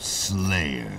Slayer.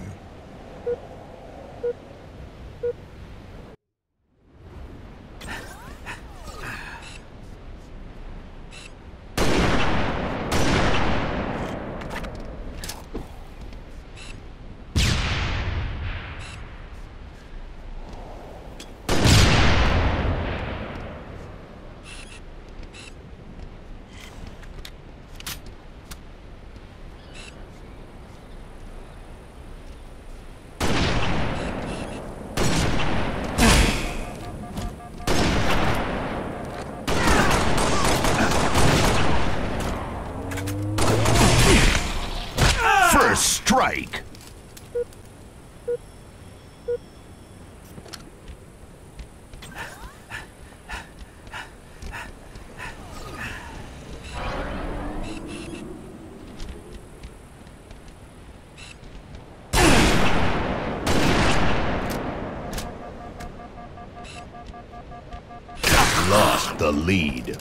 Strike. Lost the lead.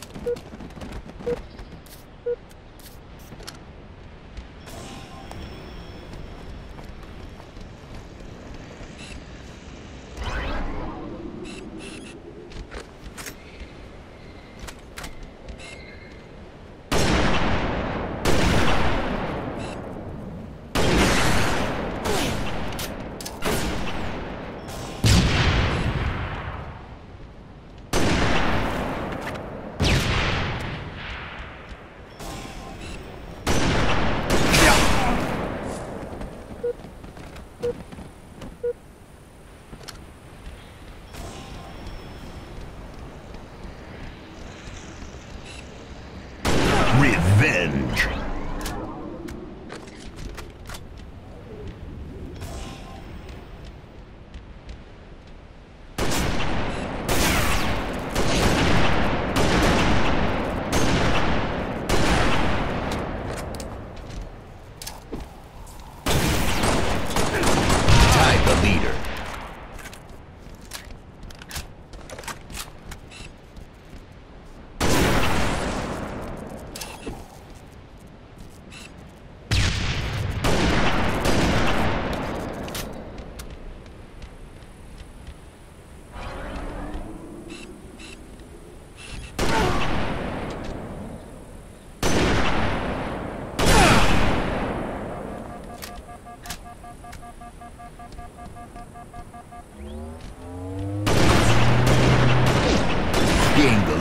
Revenge.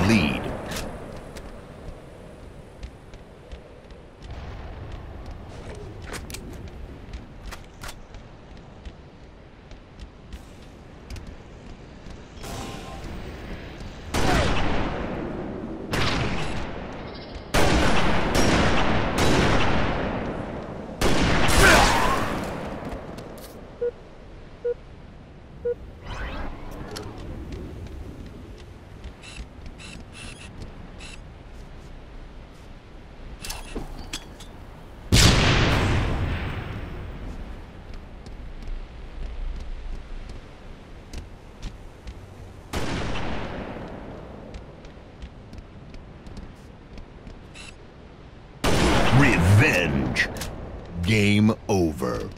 Lead. Revenge. Game over.